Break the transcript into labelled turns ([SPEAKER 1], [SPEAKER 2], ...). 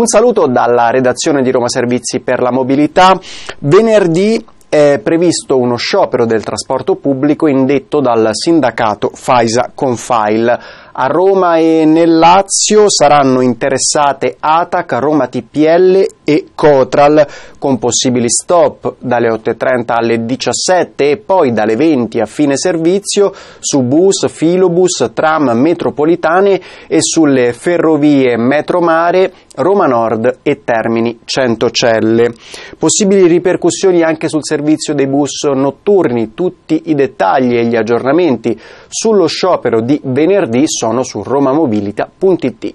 [SPEAKER 1] Un saluto dalla redazione di Roma Servizi per la Mobilità. Venerdì è previsto uno sciopero del trasporto pubblico indetto dal sindacato Faisa Confile. A Roma e nel Lazio saranno interessate ATAC, Roma TPL e Cotral con possibili stop dalle 8.30 alle 17 e poi dalle 20 a fine servizio su bus, filobus, tram metropolitane e sulle ferrovie Metromare, Roma Nord e Termini Centocelle. Possibili ripercussioni anche sul servizio dei bus notturni, tutti i dettagli e gli aggiornamenti sullo sciopero di venerdì sono su romamobilita.it.